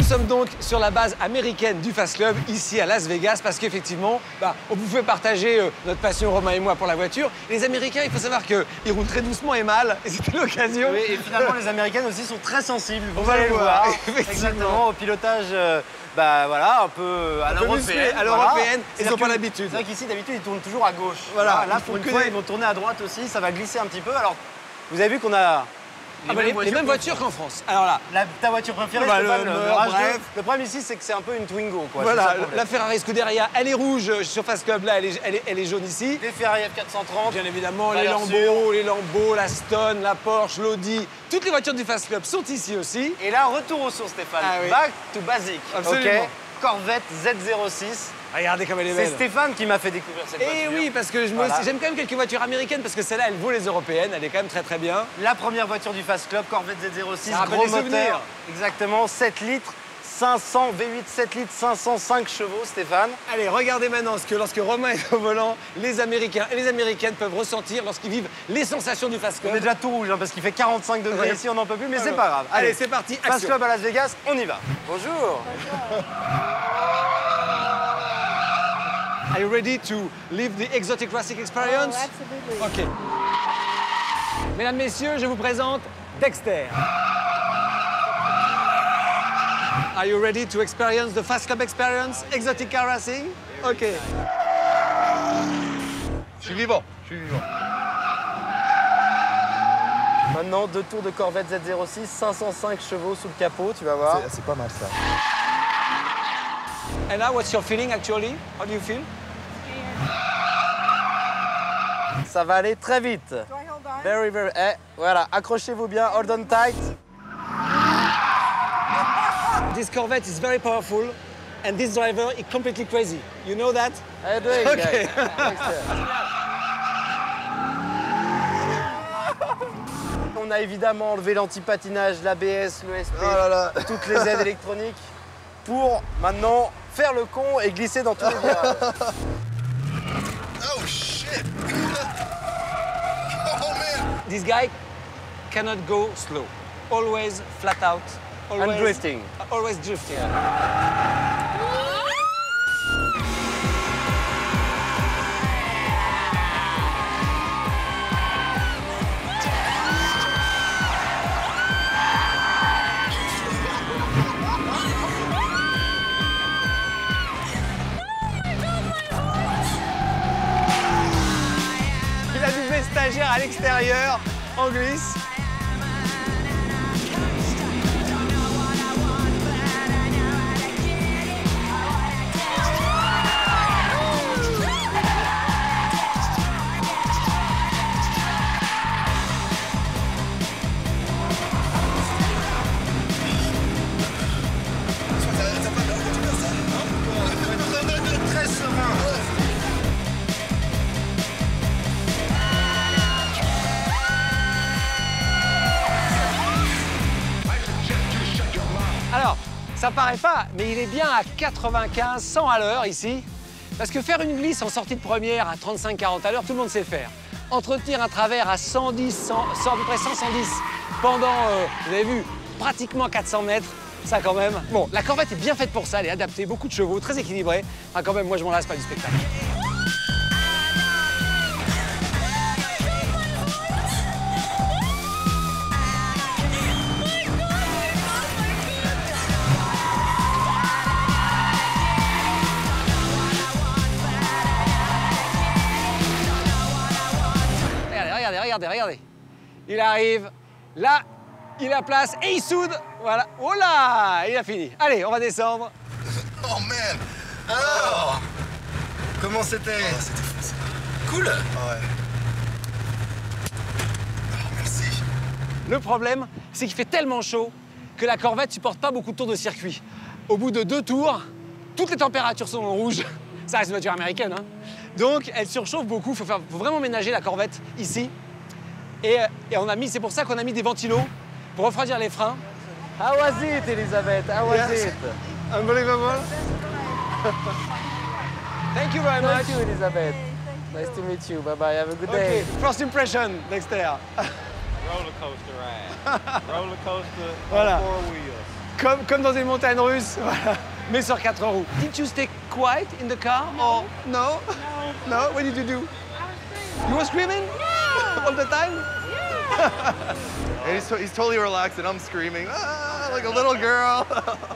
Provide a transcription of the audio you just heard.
Nous sommes donc sur la base américaine du Fast Club, ici à Las Vegas, parce qu'effectivement, bah, on pouvait partager euh, notre passion, Romain et moi, pour la voiture. Les Américains, il faut savoir qu'ils roulent très doucement et mal, et c'était l'occasion. Oui, et finalement, les Américaines aussi sont très sensibles. On vous va allez le voir. Exactement, au pilotage, euh, bah voilà, un peu à l'européenne. à voilà. l'européenne, ils C'est-à-dire ont pas l'habitude. C'est vrai qu'ici, d'habitude, ils tournent toujours à gauche. Voilà, là, pour une fois, des- ils vont tourner à droite aussi, ça va glisser un petit peu. Alors, vous avez vu qu'on a Ah bah, les, les mêmes voitures qu'en France. Alors là, La- ta voiture préférée, Bah, Stéphane, le le, Hummer, Rage 2. bref. Le problème ici, c'est que c'est un peu une Twingo. Quoi. Voilà, le la Ferrari Scuderia, elle est rouge euh, sur Fast Club, là, elle est, elle est- elle est jaune ici. Les Ferrari F430. Bien évidemment, les Lambeaux, les Lambeaux, la Stone, la Porsche, l'Audi, toutes les voitures du Fast Club sont ici aussi. Et là, retour aux sources, Stéphane. Ah oui. Back to basic. Absolument. ok Corvette Z06. Regardez comme elle est C'est belle. Stéphane qui m'a fait découvrir cette Et voiture. oui, parce que Voilà. j'aime quand même quelques voitures américaines parce que celle-là, elle vaut les européennes, elle est quand même très très bien. La première voiture du Fast Club, Corvette Z06, Ça rappelle gros moteur. Exactement, 7 litres, 500 V8 7 litres, 505 chevaux, Stéphane. Allez, regardez maintenant ce que lorsque Romain est au volant, les Américains et les Américaines peuvent ressentir lorsqu'ils vivent les sensations du Fast On est Club. déjà tout rouge hein, parce qu'il fait 45 degrés Ouais. ici, on n'en peut plus, mais c'est pas grave. allez, c'est parti, Fast. Club à Las Vegas, on y va. Bonjour. Are you ready to live the exotic classic experience? Oh, absolutely. Ok. Mesdames, Messieurs, je vous présente Dexter. Are you ready to experience the Fast Club experience, exotic car racing? Ok. Je suis vivant, je suis vivant. Maintenant, deux tours de Corvette Z06, 505 chevaux sous le capot, tu vas voir. C'est pas mal ça. And now, what's your feeling actually? How do you feel? Ça va aller très vite. Do I hold on? Very, very. Eh, voilà, accrochez-vous bien, hold on tight. This Corvette is very powerful, and this driver is completely crazy. You know that? You doing, Okay. On a évidemment enlevé l'anti-patinage, l'ABS, le SP, Oh là là. toutes les aides électroniques pour maintenant faire le con et glisser dans tous les virages. Oh shit! oh man! This guy cannot go slow. Always flat out. Always, And drifting. Always drifting. Il a stagiaire à l'extérieur en glisse. Ça paraît pas, mais il est bien à 95, 100 à l'heure ici. Parce que faire une glisse en sortie de première à 35-40 à l'heure, tout le monde sait faire. Entretenir un travers à 110, 100, 100, à peu près 100, 110 pendant, euh, vous avez vu, pratiquement 400 mètres, ça quand même. Bon, la Corvette est bien faite pour ça, elle est adaptée, beaucoup de chevaux, très équilibrée. Enfin, quand même, moi je m'en lasse pas du spectacle. Regardez. Il arrive, là, il a place et il soude. Voilà. Oh là, il a fini. Allez, on va descendre. Oh man! Alors! Comment c'était? C'était fou ça. Cool! Ah ouais. Oh, merci. Le problème, c'est qu'il fait tellement chaud que la Corvette supporte pas beaucoup de tours de circuit. Au bout de deux tours, toutes les températures sont en rouge. Ça reste une voiture américaine, hein. Donc, elle surchauffe beaucoup. Il faut, faire- faut vraiment ménager la Corvette ici. Et, euh, et on a mis, c'est pour ça qu'on a mis des ventilos pour refroidir les freins. How was it, Elisabeth? How was Yes. it? Unbelievable. Thank you very much. Thank you, Elisabeth. Nice to meet you. Bye bye. Have a good Okay, day. first impression, Dexter. roller coaster ride. roller coaster Voilà. four wheels. comme, comme dans une montagne russe, voilà. mais sur quatre roues. Did you stay quiet in the car? Or? No? No. No? What did you do? You were screaming? All the time? And he's, he's totally relaxed, and I'm screaming, ah, like a little girl.